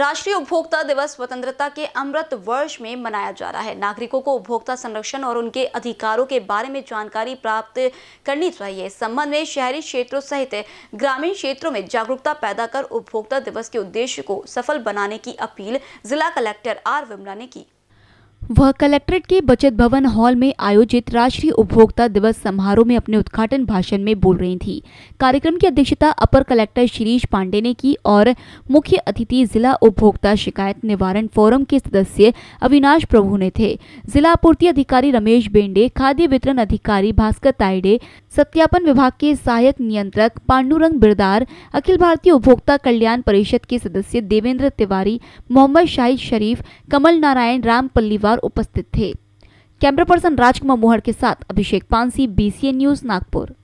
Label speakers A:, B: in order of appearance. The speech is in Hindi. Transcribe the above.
A: राष्ट्रीय उपभोक्ता दिवस स्वतंत्रता के अमृत वर्ष में मनाया जा रहा है। नागरिकों को उपभोक्ता संरक्षण और उनके अधिकारों के बारे में जानकारी प्राप्त करनी चाहिए। इस संबंध में शहरी क्षेत्रों सहित ग्रामीण क्षेत्रों में जागरूकता पैदा कर उपभोक्ता दिवस के उद्देश्य को सफल बनाने की अपील जिला कलेक्टर आर विमला ने की।
B: वह कलेक्ट्रेट के बचत भवन हॉल में आयोजित राष्ट्रीय उपभोक्ता दिवस समारोह में अपने उद्घाटन भाषण में बोल रही थी। कार्यक्रम की अध्यक्षता अपर कलेक्टर शिरीष पांडे ने की और मुख्य अतिथि जिला उपभोक्ता शिकायत निवारण फोरम के सदस्य अविनाश प्रभु ने थे। जिला आपूर्ति अधिकारी रमेश बेंडे, खाद्य वितरण अधिकारी भास्कर ताइडे सत्यापन विभाग के सहायक नियंत्रक पांडुरंग बिरदार, अखिल भारतीय उपभोक्ता कल्याण परिषद के सदस्य देवेंद्र तिवारी, मोहम्मद शाहिद शरीफ, कमल नारायण राम पल्लीवार उपस्थित थे। कैमरा पर्सन राजकुमार मोहर के साथ अभिषेक पांसी बीसीएन न्यूज़ नागपुर।